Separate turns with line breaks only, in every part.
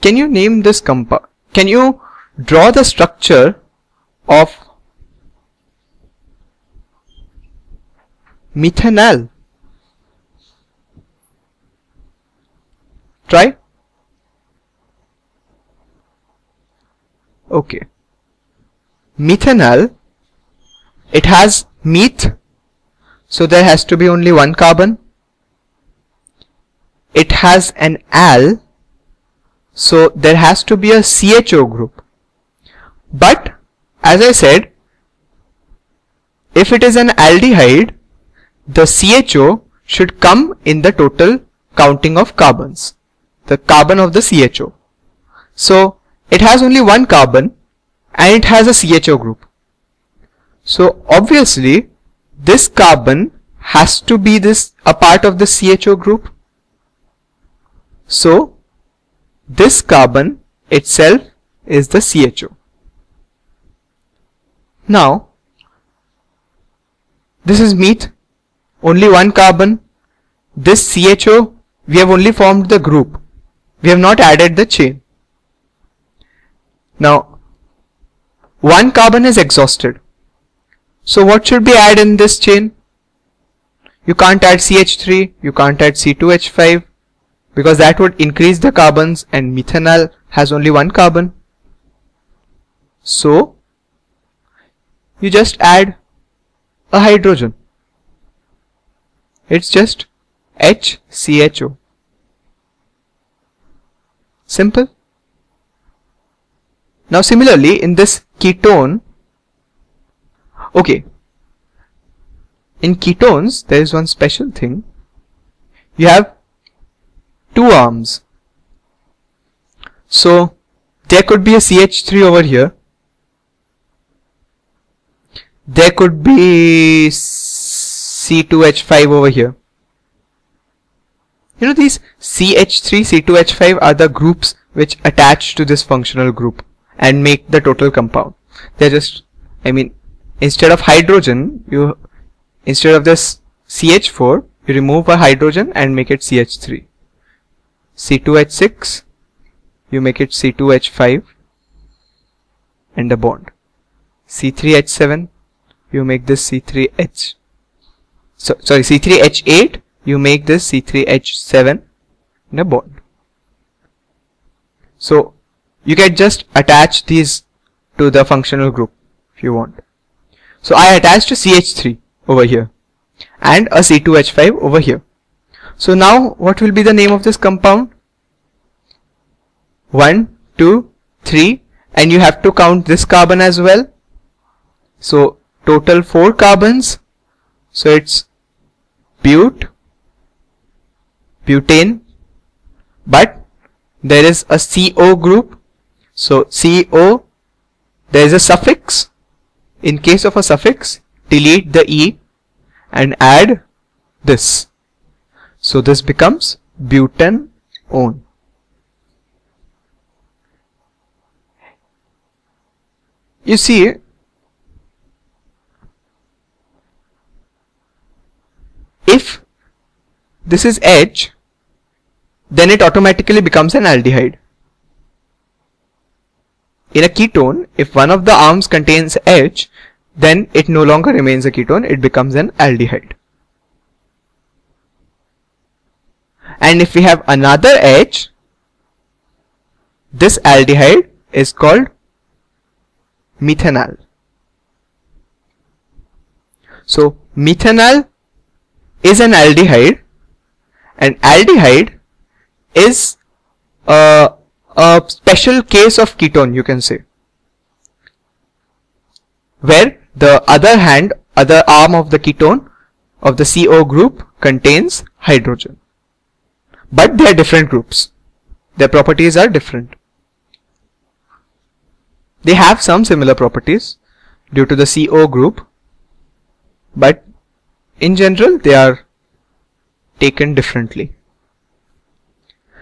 can you name this compound? Can you draw the structure of methanal? Try. Okay. Methanal, it has meth, so there has to be only one carbon. It has an al, so there has to be a CHO group. But as I said, if it is an aldehyde, the CHO should come in the total counting of carbons, the carbon of the CHO. So it has only one carbon and it has a CHO group. So obviously this carbon has to be this a part of the CHO group. So this carbon itself is the CHO. Now this is meth, only one carbon. This CHO we have only formed the group. We have not added the chain. Now, one carbon is exhausted. So what should be added in this chain? You can't add CH3, you can't add C2H5 because that would increase the carbons and methanal has only one carbon. So you just add a hydrogen. It's just HCHO. Simple. Now similarly in this ketone, okay, in ketones there is one special thing. You have two arms. So there could be a CH3 over here. There could be C2H5 over here. You know these CH3, C2H5 are the groups which attach to this functional group and make the total compound. They're just, I mean, instead of hydrogen, you, instead of this CH4, you remove a hydrogen and make it CH3. C2H6, you make it C2H5 and a bond. C3H7, you make this C3H, so, sorry, C3H8, you make this C3H7 in a bond. So, you can just attach these to the functional group if you want. So I attached a CH3 over here and a C2H5 over here. So now what will be the name of this compound? 1, 2, 3 and you have to count this carbon as well. So total 4 carbons. So it's but, butane but there is a CO group so CO, there is a suffix. In case of a suffix, delete the E and add this. So this becomes butanone. You see, if this is H, then it automatically becomes an aldehyde. In a ketone, if one of the arms contains H, then it no longer remains a ketone, it becomes an aldehyde. And if we have another H, this aldehyde is called methanal. So methanal is an aldehyde and aldehyde is a a special case of ketone you can say where the other hand other arm of the ketone of the CO group contains hydrogen but they are different groups. Their properties are different. They have some similar properties due to the CO group. But in general they are taken differently.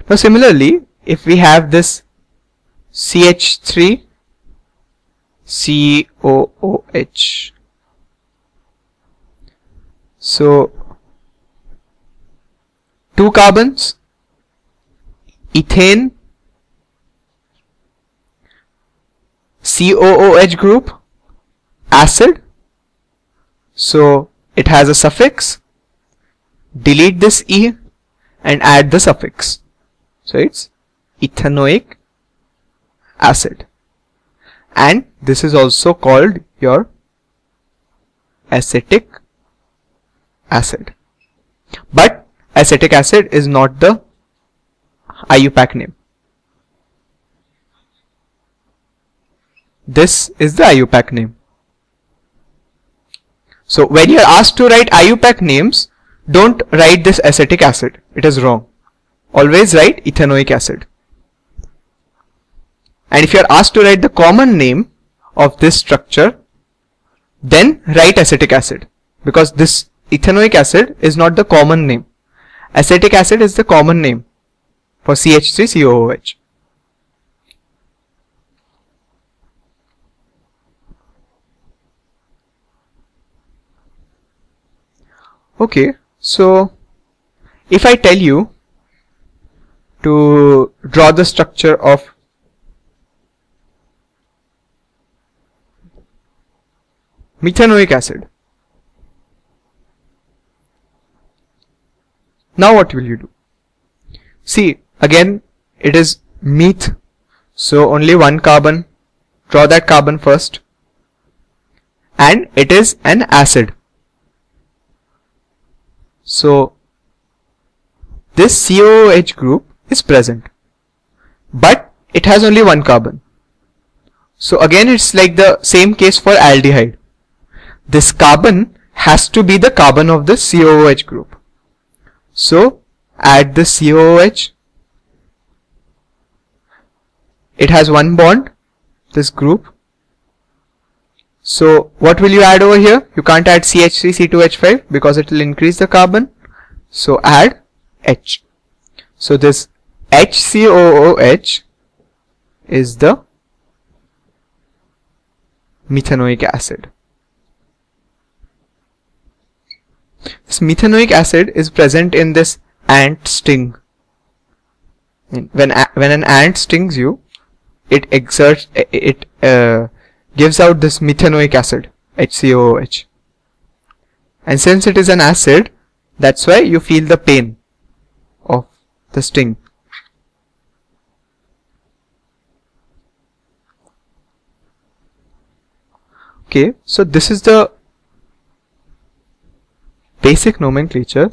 Now similarly if we have this CH3 COOH so two carbons ethane COOH group. Acid. So it has a suffix. Delete this E and add the suffix. So it's ethanoic acid. And this is also called your acetic acid. But acetic acid is not the IUPAC name this is the IUPAC name so when you are asked to write IUPAC names don't write this acetic acid. It is wrong. Always write ethanoic acid. And if you are asked to write the common name of this structure then write acetic acid. Because this ethanoic acid is not the common name. Acetic acid is the common name for CH3COOH okay so if I tell you to draw the structure of methanoic acid. Now what will you do? See again it is meth so only one carbon. Draw that carbon first. And it is an acid. So this COOH group is present. But it has only one carbon. So again it's like the same case for aldehyde. This carbon has to be the carbon of the COOH group. So add the COOH. It has one bond, this group. So what will you add over here? You can't add CH3, C2H5 because it will increase the carbon. So add H. So this HCOOH is the methanoic acid. This methanoic acid is present in this ant sting. When when an ant stings you, it exerts it uh, gives out this methanoic acid HCOOH. And since it is an acid, that's why you feel the pain of the sting. Okay, so this is the basic nomenclature